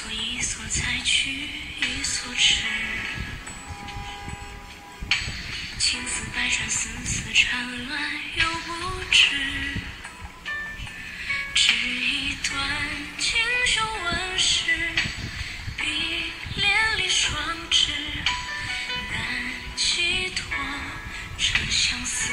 所一所采取一所持情丝百转丝丝缠乱犹不知。织一段锦绣纹饰比连理双枝难寄托这相思。